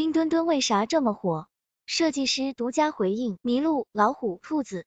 冰墩墩为啥这么火？设计师独家回应麋鹿老虎兔子